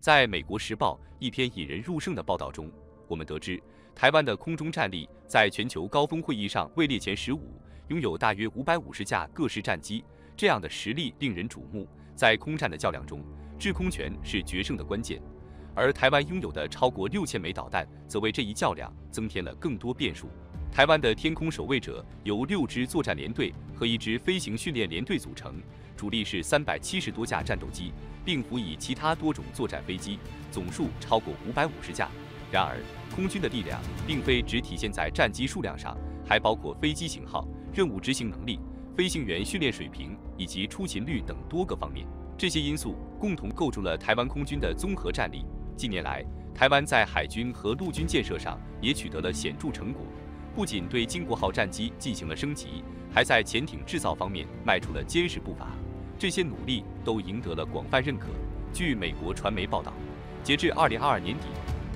在美国时报一篇引人入胜的报道中，我们得知，台湾的空中战力在全球高峰会议上位列前十五，拥有大约五百五十架各式战机，这样的实力令人瞩目。在空战的较量中，制空权是决胜的关键，而台湾拥有的超过六千枚导弹，则为这一较量增添了更多变数。台湾的天空守卫者由六支作战联队和一支飞行训练联队组成，主力是三百七十多架战斗机，并辅以其他多种作战飞机，总数超过五百五十架。然而，空军的力量并非只体现在战机数量上，还包括飞机型号、任务执行能力、飞行员训练水平以及出勤率等多个方面。这些因素共同构筑了台湾空军的综合战力。近年来，台湾在海军和陆军建设上也取得了显著成果。不仅对金国号战机进行了升级，还在潜艇制造方面迈出了坚实步伐。这些努力都赢得了广泛认可。据美国传媒报道，截至二零二二年底，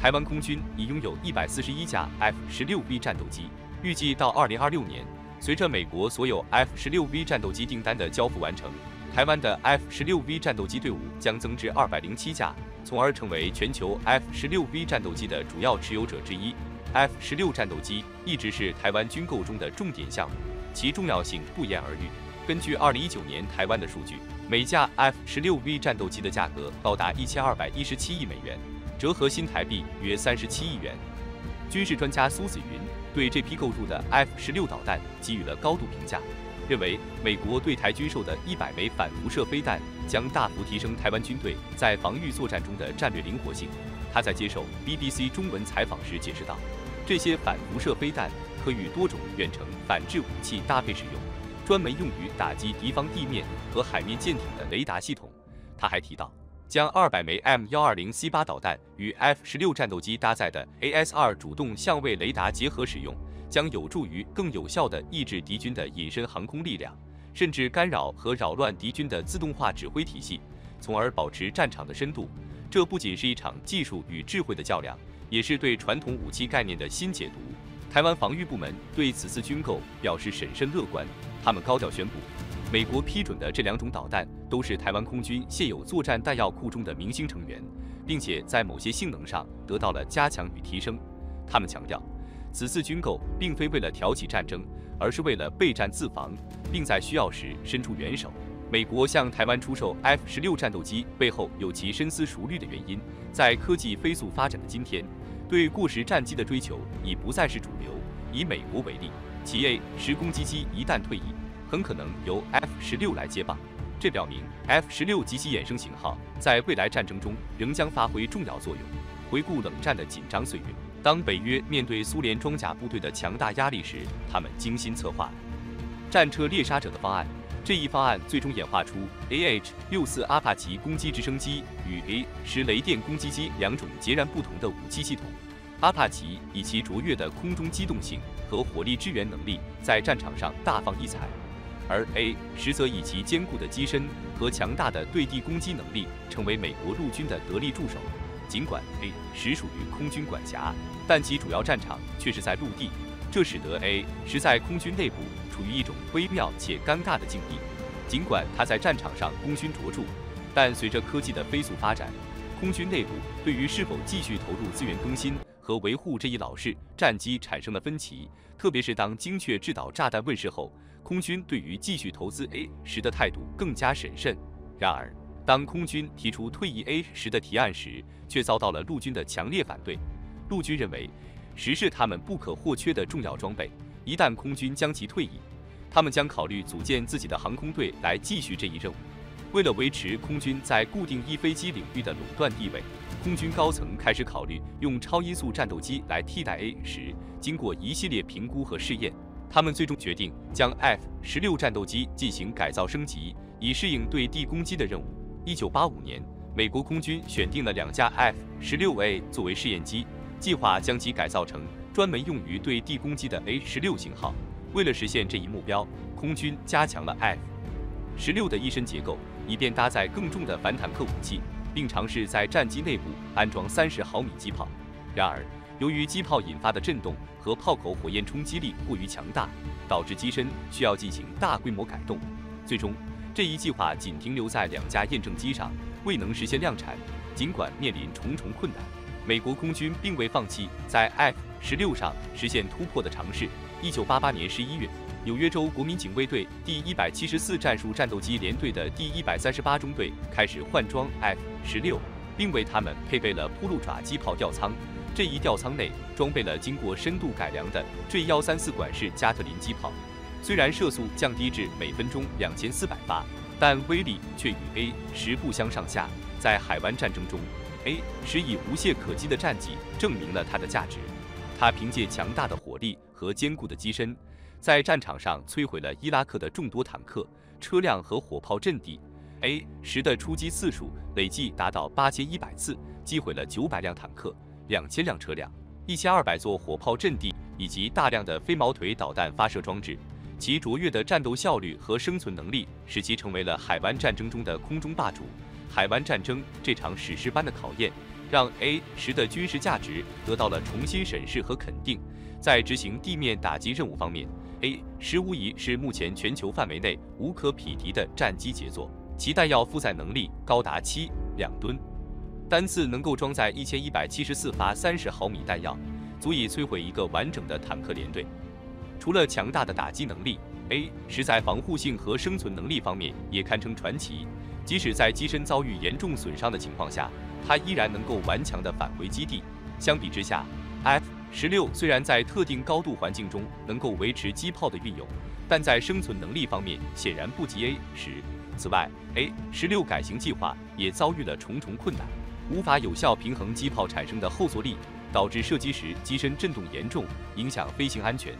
台湾空军已拥有一百四十一架 F 十六 V 战斗机。预计到二零二六年，随着美国所有 F 十六 V 战斗机订单的交付完成，台湾的 F 十六 V 战斗机队伍将增至二百零七架，从而成为全球 F 十六 V 战斗机的主要持有者之一。F 十六战斗机一直是台湾军购中的重点项目，其重要性不言而喻。根据二零一九年台湾的数据，每架 F 十六 V 战斗机的价格高达一千二百一十七亿美元，折合新台币约三十七亿元。军事专家苏子云对这批购入的 F 十六导弹给予了高度评价，认为美国对台军售的一百枚反辐射飞弹将大幅提升台湾军队在防御作战中的战略灵活性。他在接受 BBC 中文采访时解释道。这些反辐射飞弹可与多种远程反制武器搭配使用，专门用于打击敌方地面和海面舰艇的雷达系统。他还提到，将二百枚 M 幺二零 C 八导弹与 F 十六战斗机搭载的 AS 二主动相位雷达结合使用，将有助于更有效地抑制敌军的隐身航空力量，甚至干扰和扰乱敌军的自动化指挥体系，从而保持战场的深度。这不仅是一场技术与智慧的较量。也是对传统武器概念的新解读。台湾防御部门对此次军购表示审慎乐观，他们高调宣布，美国批准的这两种导弹都是台湾空军现有作战弹药库中的明星成员，并且在某些性能上得到了加强与提升。他们强调，此次军购并非为了挑起战争，而是为了备战自防，并在需要时伸出援手。美国向台湾出售 F 十六战斗机背后有其深思熟虑的原因，在科技飞速发展的今天。对过时战机的追求已不再是主流。以美国为例，其 A 十攻击机一旦退役，很可能由 F 十六来接棒。这表明 F 十六及其衍生型号在未来战争中仍将发挥重要作用。回顾冷战的紧张岁月，当北约面对苏联装甲部队的强大压力时，他们精心策划战车猎杀者的方案。这一方案最终演化出 AH 六四阿帕奇攻击直升机与 A 十雷电攻击机两种截然不同的武器系统。阿帕奇以其卓越的空中机动性和火力支援能力在战场上大放异彩，而 A 十则以其坚固的机身和强大的对地攻击能力成为美国陆军的得力助手。尽管 A 十属于空军管辖，但其主要战场却是在陆地，这使得 A 十在空军内部。处于一种微妙且尴尬的境地。尽管他在战场上功勋卓著，但随着科技的飞速发展，空军内部对于是否继续投入资源更新和维护这一老式战机产生了分歧。特别是当精确制导炸弹问世后，空军对于继续投资 A 十的态度更加审慎。然而，当空军提出退役 A 十的提案时，却遭到了陆军的强烈反对。陆军认为，十是他们不可或缺的重要装备。一旦空军将其退役，他们将考虑组建自己的航空队来继续这一任务。为了维持空军在固定翼飞机领域的垄断地位，空军高层开始考虑用超音速战斗机来替代 A 十。经过一系列评估和试验，他们最终决定将 F 十六战斗机进行改造升级，以适应对地攻击的任务。一九八五年，美国空军选定了两架 F 十六 A 作为试验机，计划将其改造成。专门用于对地攻击的 A 十六型号，为了实现这一目标，空军加强了 F 十六的一身结构，以便搭载更重的反坦克武器，并尝试在战机内部安装三十毫米机炮。然而，由于机炮引发的震动和炮口火焰冲击力过于强大，导致机身需要进行大规模改动。最终，这一计划仅停留在两架验证机上，未能实现量产。尽管面临重重困难，美国空军并未放弃在 F 十六上实现突破的尝试。一九八八年十一月，纽约州国民警卫队第一百七十四战术战斗机联队的第一百三十八中队开始换装 F 十六，并为他们配备了铺路爪机炮吊舱。这一吊舱内装备了经过深度改良的 J 幺三四管式加特林机炮。虽然射速降低至每分钟两千四百发，但威力却与 A 十不相上下。在海湾战争中，A 十以无懈可击的战绩证明了它的价值。它凭借强大的火力和坚固的机身，在战场上摧毁了伊拉克的众多坦克车辆和火炮阵地。A 十的出击次数累计达到八千一百次，击毁了九百辆坦克、两千辆车辆、一千二百座火炮阵地以及大量的飞毛腿导弹发射装置。其卓越的战斗效率和生存能力，使其成为了海湾战争中的空中霸主。海湾战争这场史诗般的考验，让 A 十的军事价值得到了重新审视和肯定。在执行地面打击任务方面，A 十无疑是目前全球范围内无可匹敌的战机杰作。其弹药负载能力高达七两吨，单次能够装载一千一百七十四发三十毫米弹药，足以摧毁一个完整的坦克连队。除了强大的打击能力，A 十在防护性和生存能力方面也堪称传奇。即使在机身遭遇严重损伤的情况下，它依然能够顽强地返回基地。相比之下，F 十六虽然在特定高度环境中能够维持机炮的运用，但在生存能力方面显然不及 A 十。此外，A 十六改型计划也遭遇了重重困难，无法有效平衡机炮产生的后坐力，导致射击时机身震动严重，影响飞行安全。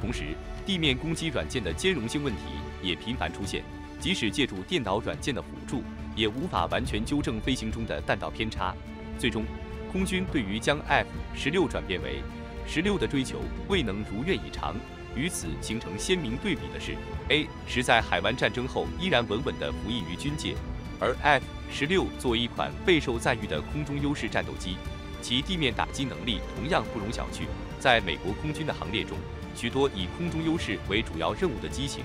同时，地面攻击软件的兼容性问题也频繁出现。即使借助电脑软件的辅助，也无法完全纠正飞行中的弹道偏差。最终，空军对于将 F 十六转变为十六的追求未能如愿以偿。与此形成鲜明对比的是，A 十在海湾战争后依然稳稳地服役于军界，而 F 十六作为一款备受赞誉的空中优势战斗机，其地面打击能力同样不容小觑。在美国空军的行列中，许多以空中优势为主要任务的机型。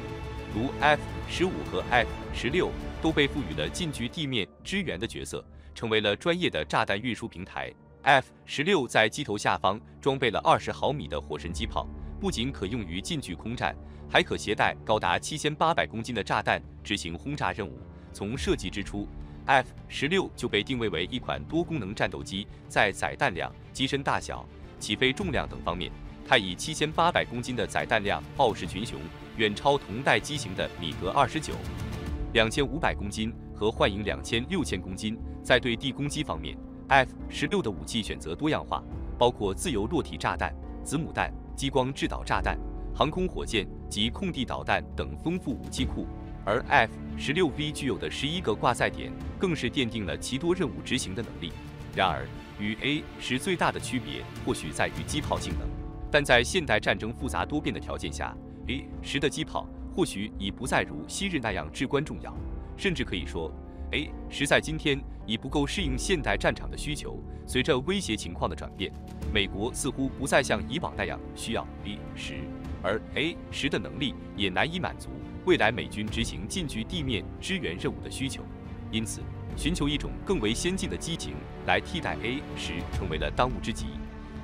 如 F 十五和 F 十六都被赋予了近距地面支援的角色，成为了专业的炸弹运输平台。F 十六在机头下方装备了二十毫米的火神机炮，不仅可用于近距空战，还可携带高达七千八百公斤的炸弹执行轰炸任务。从设计之初，F 十六就被定位为一款多功能战斗机，在载弹量、机身大小、起飞重量等方面，它以七千八百公斤的载弹量傲视群雄。远超同代机型的米格二十九，两千五百公斤和幻影两千六千公斤。在对地攻击方面，F 十六的武器选择多样化，包括自由落体炸弹、子母弹、激光制导炸弹、航空火箭及空地导弹等丰富武器库。而 F 十六 V 具有的十一个挂载点，更是奠定了其多任务执行的能力。然而，与 A 十最大的区别或许在于机炮性能，但在现代战争复杂多变的条件下。A 十的机炮或许已不再如昔日那样至关重要，甚至可以说，A 十在今天已不够适应现代战场的需求。随着威胁情况的转变，美国似乎不再像以往那样需要 A 十，而 A 十的能力也难以满足未来美军执行近距地面支援任务的需求。因此，寻求一种更为先进的机型来替代 A 十成为了当务之急。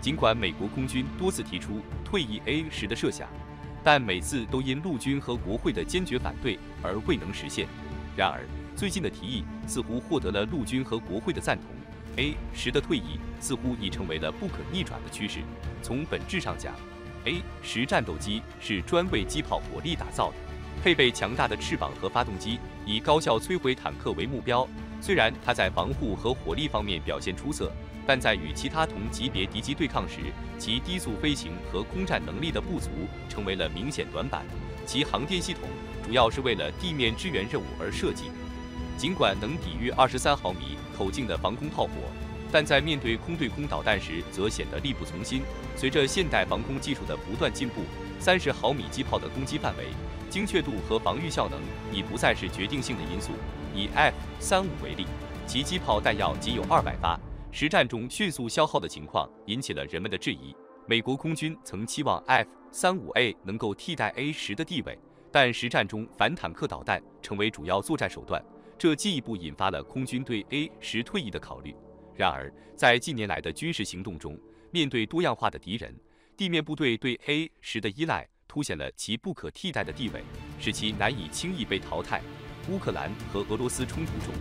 尽管美国空军多次提出退役 A 十的设想。但每次都因陆军和国会的坚决反对而未能实现。然而，最近的提议似乎获得了陆军和国会的赞同。A 十的退役似乎已成为了不可逆转的趋势。从本质上讲，A 十战斗机是专为机炮火力打造的，配备强大的翅膀和发动机，以高效摧毁坦克为目标。虽然它在防护和火力方面表现出色。但在与其他同级别敌机对抗时，其低速飞行和空战能力的不足成为了明显短板。其航电系统主要是为了地面支援任务而设计，尽管能抵御二十三毫米口径的防空炮火，但在面对空对空导弹时则显得力不从心。随着现代防空技术的不断进步，三十毫米机炮的攻击范围、精确度和防御效能已不再是决定性的因素。以 F 三五为例，其机炮弹药仅有二百发。实战中迅速消耗的情况引起了人们的质疑。美国空军曾期望 F 三五 A 能够替代 A 十的地位，但实战中反坦克导弹成为主要作战手段，这进一步引发了空军对 A 十退役的考虑。然而，在近年来的军事行动中，面对多样化的敌人，地面部队对 A 十的依赖凸显了其不可替代的地位，使其难以轻易被淘汰。乌克兰和俄罗斯冲突中，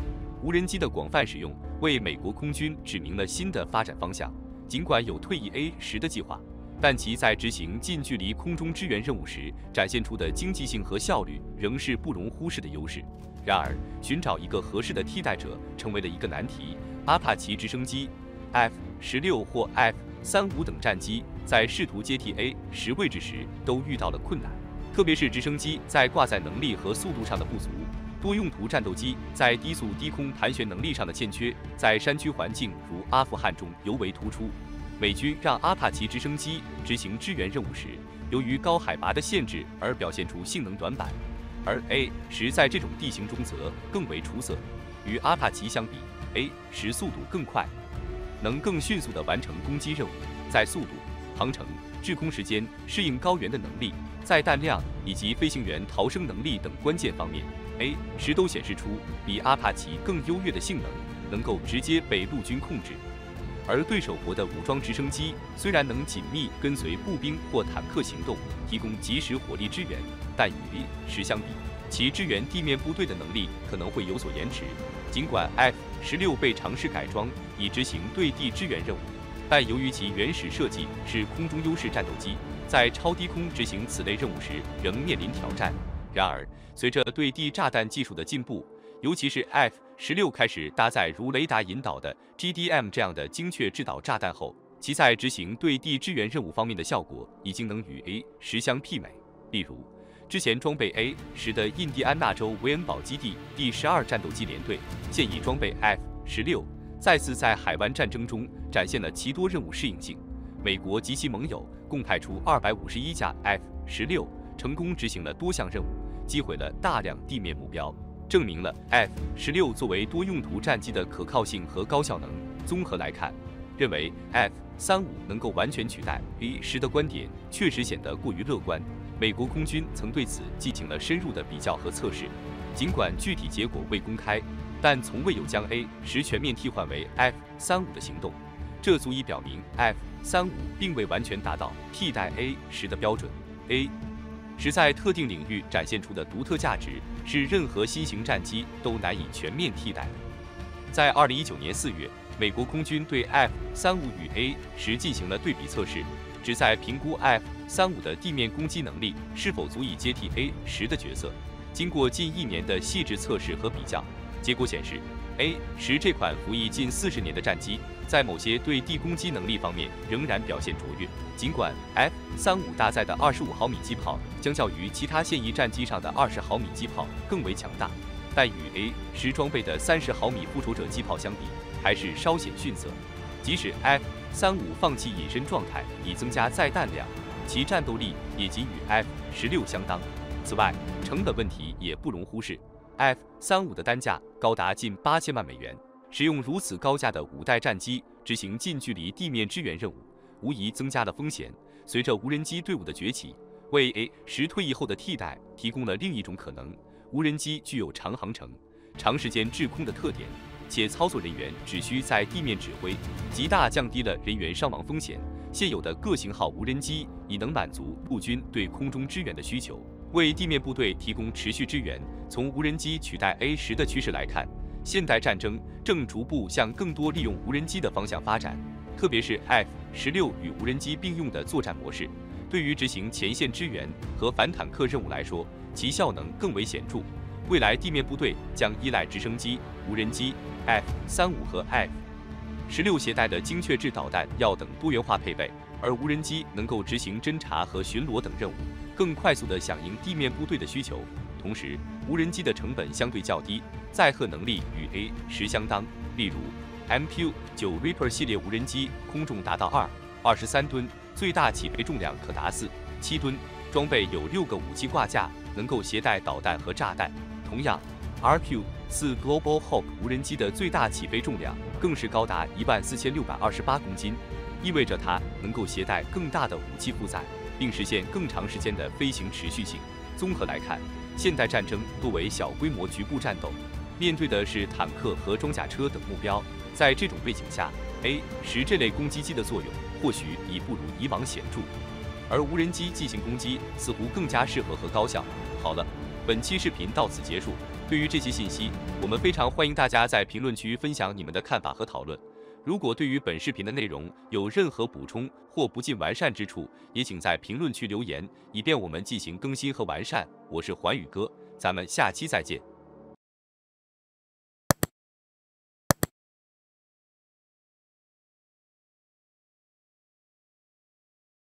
无人机的广泛使用为美国空军指明了新的发展方向。尽管有退役 A 十的计划，但其在执行近距离空中支援任务时展现出的经济性和效率仍是不容忽视的优势。然而，寻找一个合适的替代者成为了一个难题。阿帕奇直升机、F 十六或 F 三五等战机在试图接替 A 十位置时都遇到了困难，特别是直升机在挂载能力和速度上的不足。多用途战斗机在低速低空盘旋能力上的欠缺，在山区环境如阿富汗中尤为突出。美军让阿帕奇直升机执行支援任务时，由于高海拔的限制而表现出性能短板，而 A 十在这种地形中则更为出色。与阿帕奇相比，A 十速度更快，能更迅速地完成攻击任务。在速度、航程、滞空时间、适应高原的能力，在弹量以及飞行员逃生能力等关键方面。A 十都显示出比阿帕奇更优越的性能，能够直接被陆军控制。而对手国的武装直升机虽然能紧密跟随步兵或坦克行动，提供及时火力支援，但与 A 十相比，其支援地面部队的能力可能会有所延迟。尽管 F 十六被尝试改装以执行对地支援任务，但由于其原始设计是空中优势战斗机，在超低空执行此类任务时仍面临挑战。然而，随着对地炸弹技术的进步，尤其是 F 十六开始搭载如雷达引导的 GDM 这样的精确制导炸弹后，其在执行对地支援任务方面的效果已经能与 A 十相媲美。例如，之前装备 A 十的印第安纳州维恩堡基地第十二战斗机联队，现已装备 F 十六，再次在海湾战争中展现了其多任务适应性。美国及其盟友共派出二百五十一架 F 十六。成功执行了多项任务，击毁了大量地面目标，证明了 F 十六作为多用途战机的可靠性和高效能。综合来看，认为 F 三五能够完全取代 A 十的观点确实显得过于乐观。美国空军曾对此进行了深入的比较和测试，尽管具体结果未公开，但从未有将 A 十全面替换为 F 三五的行动，这足以表明 F 三五并未完全达到替代 A 十的标准。A 十在特定领域展现出的独特价值，是任何新型战机都难以全面替代的。在二零一九年四月，美国空军对 F 三五与 A 十进行了对比测试，旨在评估 F 三五的地面攻击能力是否足以接替 A 十的角色。经过近一年的细致测试和比较，结果显示。A 十这款服役近四十年的战机，在某些对地攻击能力方面仍然表现卓越。尽管 F 三五搭载的二十五毫米机炮相较于其他现役战机上的二十毫米机炮更为强大，但与 A 十装备的三十毫米复仇者机炮相比，还是稍显逊色。即使 F 三五放弃隐身状态以增加载弹量，其战斗力也仅与 F 十六相当。此外，成本问题也不容忽视。F 三五的单价高达近八千万美元，使用如此高价的五代战机执行近距离地面支援任务，无疑增加了风险。随着无人机队伍的崛起，为 A 十退役后的替代提供了另一种可能。无人机具有长航程、长时间滞空的特点，且操作人员只需在地面指挥，极大降低了人员伤亡风险。现有的各型号无人机已能满足陆军对空中支援的需求。为地面部队提供持续支援。从无人机取代 A 十的趋势来看，现代战争正逐步向更多利用无人机的方向发展。特别是 F 十六与无人机并用的作战模式，对于执行前线支援和反坦克任务来说，其效能更为显著。未来地面部队将依赖直升机、无人机、F 三五和 F 十六携带的精确制导弹药等多元化配备，而无人机能够执行侦察和巡逻等任务。更快速地响应地面部队的需求，同时无人机的成本相对较低，载荷能力与 A 十相当。例如，MQ 九 Reaper 系列无人机空重达到二二十三吨，最大起飞重量可达四七吨，装备有六个武器挂架，能够携带导弹和炸弹。同样，RQ 四 Global Hawk 无人机的最大起飞重量更是高达一万四千六百二十八公斤，意味着它能够携带更大的武器负载。并实现更长时间的飞行持续性。综合来看，现代战争多为小规模局部战斗，面对的是坦克和装甲车等目标。在这种背景下，A 十这类攻击机的作用或许已不如以往显著，而无人机进行攻击似乎更加适合和高效。好了，本期视频到此结束。对于这些信息，我们非常欢迎大家在评论区分享你们的看法和讨论。如果对于本视频的内容有任何补充或不尽完善之处，也请在评论区留言，以便我们进行更新和完善。我是环宇哥，咱们下期再见。